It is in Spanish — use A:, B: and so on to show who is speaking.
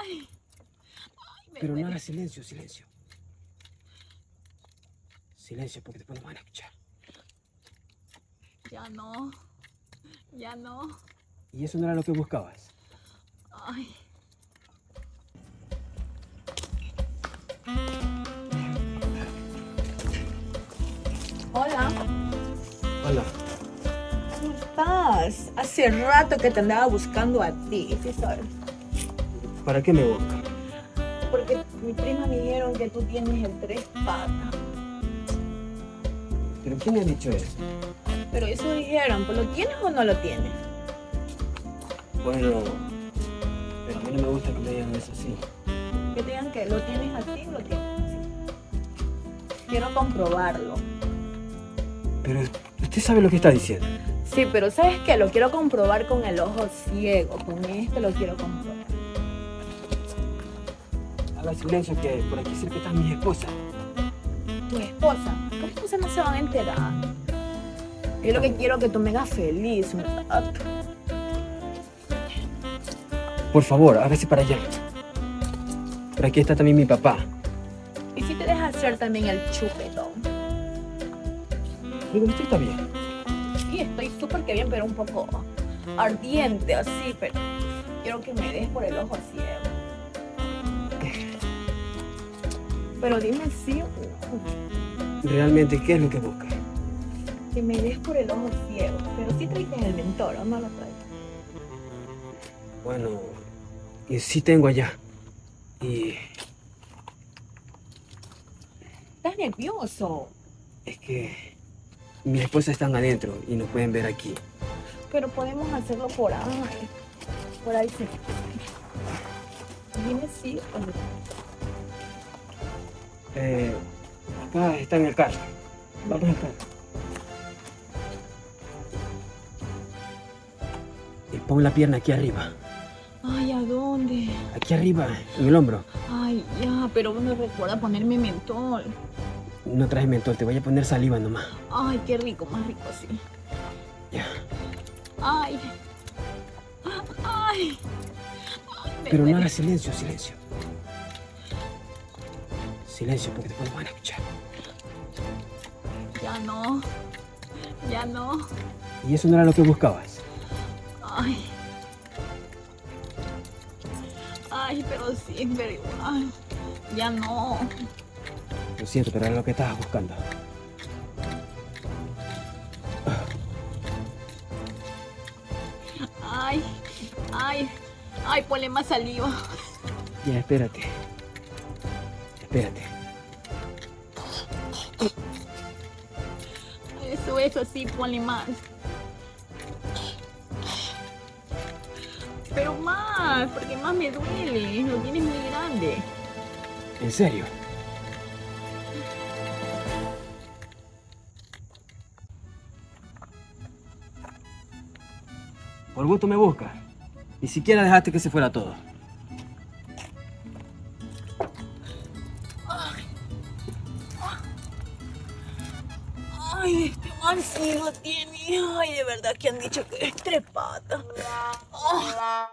A: Ay. Ay, me
B: Pero no hagas silencio, silencio. Silencio, porque después nos van a escuchar.
A: Ya no. Ya no.
B: Y eso no era lo que buscabas.
A: Ay. Hola.
B: Hola.
A: ¿Cómo estás? Hace rato que te andaba buscando a ti, ¿sí sabes?
B: ¿Para qué me buscas?
A: Porque mi prima me dijeron que tú tienes el tres patas.
B: ¿Pero quién ha dicho eso?
A: Pero eso dijeron, ¿pues lo tienes o no lo tienes?
B: Bueno, pero a mí no me gusta que me digan eso así.
A: Que te digan que lo tienes así o lo tienes así. Quiero comprobarlo.
B: Pero usted sabe lo que está diciendo.
A: Sí, pero ¿sabes qué? Lo quiero comprobar con el ojo ciego. Con este lo quiero comprobar.
B: Haga silencio que por aquí cerca está mi esposa.
A: Tu esposa. Tu esposa no se van a enterar. Yo lo que quiero es que tú me hagas feliz un rato.
B: Por favor, hágase para allá. Por aquí está también mi papá.
A: Y si te dejas hacer también el chupetón.
B: Digo, usted está bien.
A: Sí, estoy súper que bien, pero un poco ardiente así, pero quiero que me des por el ojo ciego. Pero dime sí o no.
B: Realmente, ¿qué es lo que busca?
A: Que me des por el ojo ciego. Pero sí traes el mentor, ¿o no lo traes?
B: Bueno, y sí tengo allá. Y
A: Estás nervioso.
B: es que mi esposa están adentro y nos pueden ver aquí.
A: Pero podemos hacerlo por ahí. Por ahí sí. Dime sí o no.
B: Eh, acá está en el carro. Vamos al carro. Y pon la pierna aquí arriba.
A: Ay, ¿a dónde?
B: Aquí arriba, en el hombro.
A: Ay, ya, pero me recuerda ponerme mentol.
B: No traes mentol, te voy a poner saliva nomás.
A: Ay, qué rico, más rico así.
B: Ya.
A: Ay. Ay. Ay,
B: Pero no hagas silencio, silencio. Silencio, porque después nos van a escuchar.
A: Ya no. Ya no.
B: Y eso no era lo que buscabas.
A: Ay. Ay, pero sí, pero igual. Ya no.
B: Lo siento, pero era lo que estabas buscando.
A: Ay. Ay. Ay, ponle más saliva.
B: Ya, espérate. Espérate.
A: Eso, eso, sí, ponle más. Pero más, porque más me duele. Lo tienes muy grande.
B: ¿En serio? Por gusto me buscas. Ni siquiera dejaste que se fuera todo.
A: Ay, este lo tiene. Ay, de verdad que han dicho que es tres patas. Ah.